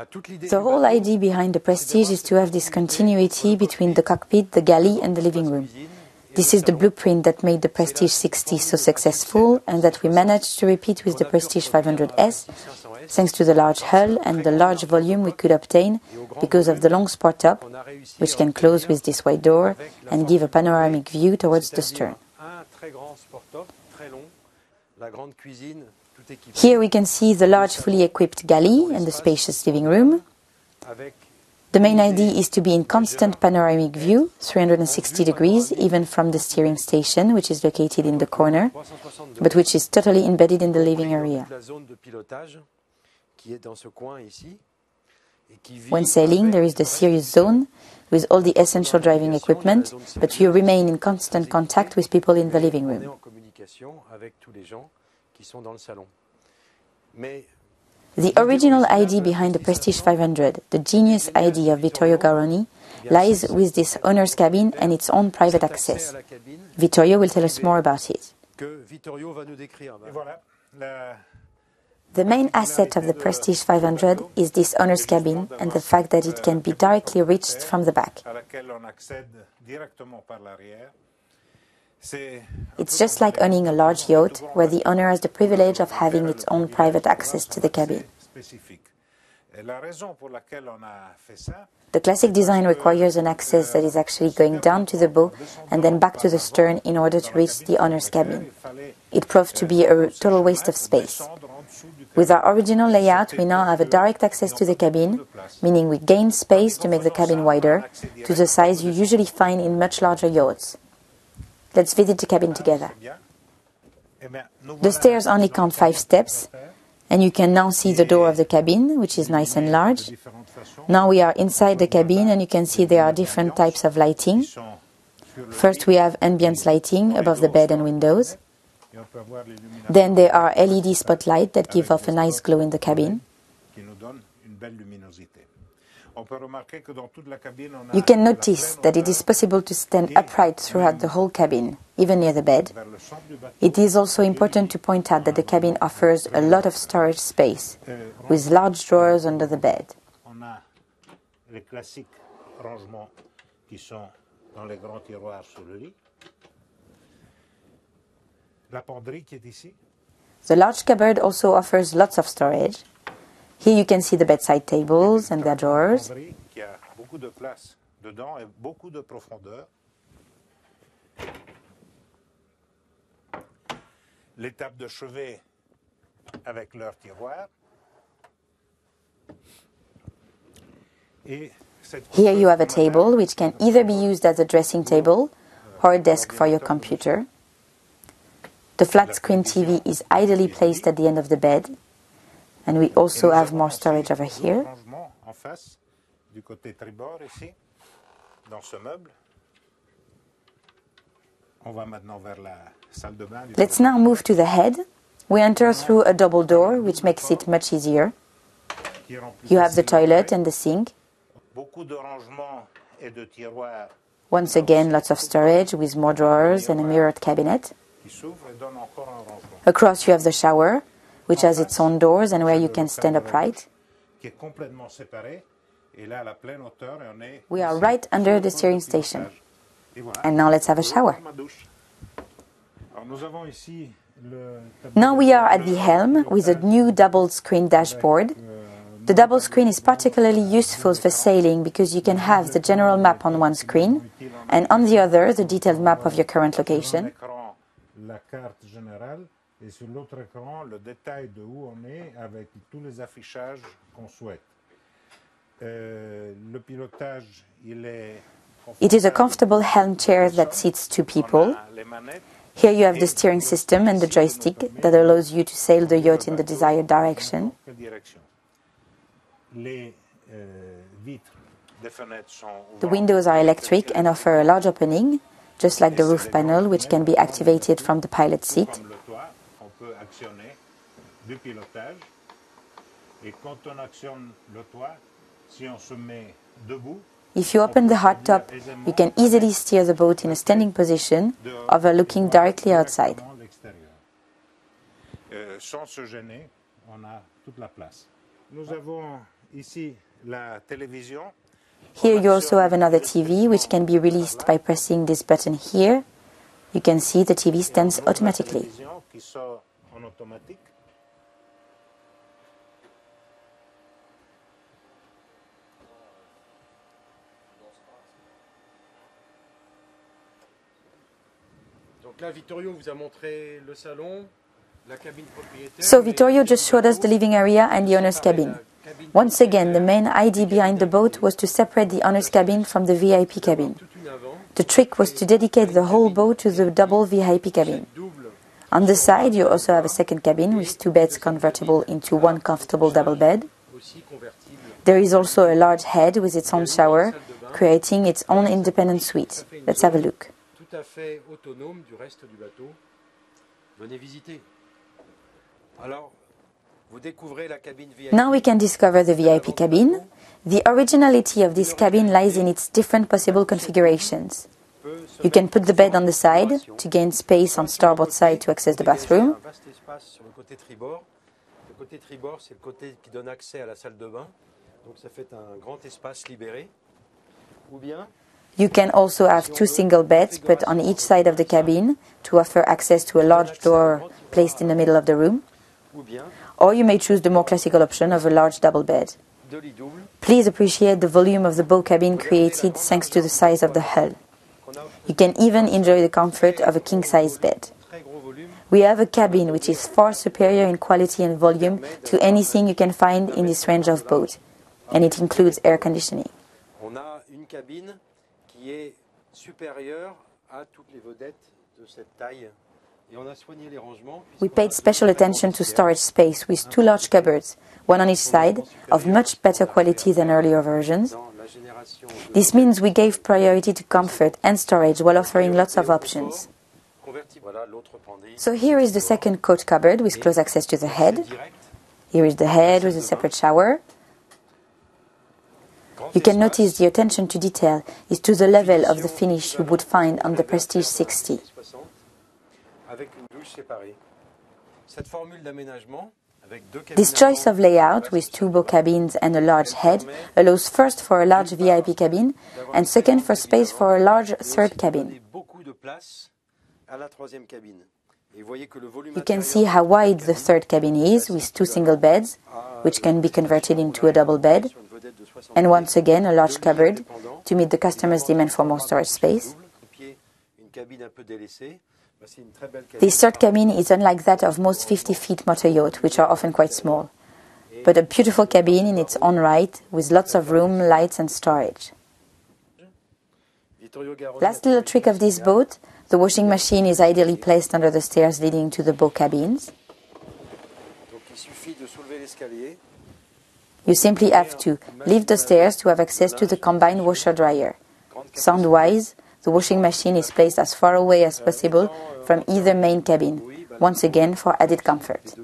The whole idea behind the Prestige is to have this continuity between the cockpit, the galley, and the living room. This is the blueprint that made the Prestige 60 so successful and that we managed to repeat with the Prestige 500S thanks to the large hull and the large volume we could obtain because of the long sport top, which can close with this wide door and give a panoramic view towards the stern. Here we can see the large fully equipped galley and the spacious living room. The main idea is to be in constant panoramic view, 360 degrees, even from the steering station, which is located in the corner, but which is totally embedded in the living area. When sailing, there is the serious zone with all the essential driving equipment, but you remain in constant contact with people in the living room. The original idea behind the Prestige 500, the genius idea of Vittorio Garroni, lies with this owner's cabin and its own private access. Vittorio will tell us more about it. The main asset of the Prestige 500 is this owner's cabin and the fact that it can be directly reached from the back. It's just like owning a large yacht where the owner has the privilege of having its own private access to the cabin. The classic design requires an access that is actually going down to the bow and then back to the stern in order to reach the owner's cabin. It proved to be a total waste of space. With our original layout, we now have a direct access to the cabin, meaning we gain space to make the cabin wider, to the size you usually find in much larger yachts. Let's visit the cabin together. The stairs only count five steps, and you can now see the door of the cabin, which is nice and large. Now we are inside the cabin, and you can see there are different types of lighting. First, we have ambience lighting above the bed and windows. Then there are LED spotlights that give off a nice glow in the cabin. You can notice that it is possible to stand upright throughout the whole cabin, even near the bed. It is also important to point out that the cabin offers a lot of storage space, with large drawers under the bed. The large cupboard also offers lots of storage. Here you can see the bedside tables and their drawers. Les tables de chevet avec leurs tiroirs. Here you have a table which can either be used as a dressing table or a desk for your computer. The flat screen TV is ideally placed at the end of the bed, and we also have more storage over here. Let's now move to the head. We enter through a double door, which makes it much easier. You have the toilet and the sink. Once again, lots of storage with more drawers and a mirrored cabinet. Across, you have the shower, which has its own doors and where you can stand upright. We are right under the steering station. And now let's have a shower. Now we are at the helm with a new double screen dashboard. The double screen is particularly useful for sailing because you can have the general map on one screen and on the other the detailed map of your current location. Et sur l'autre écran le détail de où on est avec tous les affichages qu'on souhaite. Euh, le pilotage, il est It is a comfortable helm chair that seats two people. Here you have the steering system and the joystick that allows you to sail the yacht in the desired direction. Euh, the windows are electric and offer a large opening, just like the roof panel, which can be activated from the pilot seat. If you open the hardtop, you can easily steer the boat in a standing position, overlooking directly outside. Sans se gêner, on a toute la place. Nous avons Here you also have another TV which can be released by pressing this button here. You can see the TV stands automatically. So Vittorio just showed us the living area and the owner's cabin. Once again, the main idea behind the boat was to separate the owner's cabin from the VIP cabin. The trick was to dedicate the whole boat to the double VIP cabin. On the side, you also have a second cabin with two beds convertible into one comfortable double bed. There is also a large head with its own shower, creating its own independent suite. Let's have a look. Now we can discover the VIP cabin. The originality of this cabin lies in its different possible configurations. You can put the bed on the side to gain space on starboard side to access the bathroom. You can also have two single beds put on each side of the cabin to offer access to a large door placed in the middle of the room or you may choose the more classical option of a large double bed. Please appreciate the volume of the bow cabin created thanks to the size of the hull. You can even enjoy the comfort of a king-size bed. We have a cabin which is far superior in quality and volume to anything you can find in this range of boat, and it includes air conditioning. On a une cabine qui est supérieure à toutes les vedettes de cette taille we paid special attention to storage space with two large cupboards, one on each side, of much better quality than earlier versions. This means we gave priority to comfort and storage while offering lots of options. So here is the second coat cupboard with close access to the head. Here is the head with a separate shower. You can notice the attention to detail is to the level of the finish you would find on the Prestige 60. This choice of layout with two bow cabins and a large head allows first for a large VIP cabin and second for space for a large third cabin. You can see how wide the third cabin is with two single beds, which can be converted into a double bed, and once again a large cupboard to meet the customer's demand for more storage space. This third cabin is unlike that of most 50 feet motor yachts, which are often quite small, but a beautiful cabin in its own right with lots of room, lights, and storage. Last little trick of this boat the washing machine is ideally placed under the stairs leading to the bow cabins. You simply have to lift the stairs to have access to the combined washer dryer. Sound wise, the washing machine is placed as far away as possible from either main cabin, once again for added comfort.